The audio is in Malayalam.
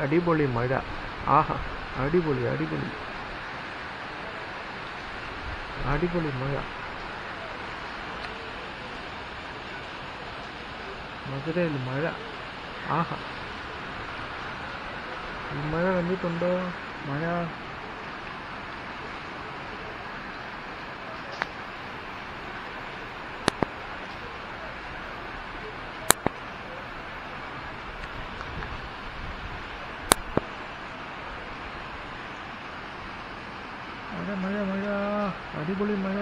അടിപൊളി മഴ. ആഹാ അടിപൊളി അടിപൊളി. അടിപൊളി മഴ. മധുരയിൽ മഴ. ആഹാ. ഈ മഴ കണ്ടിട്ടുണ്ടോ? മഴ മഴ മഴ മഴ അടിപൊളി മഴ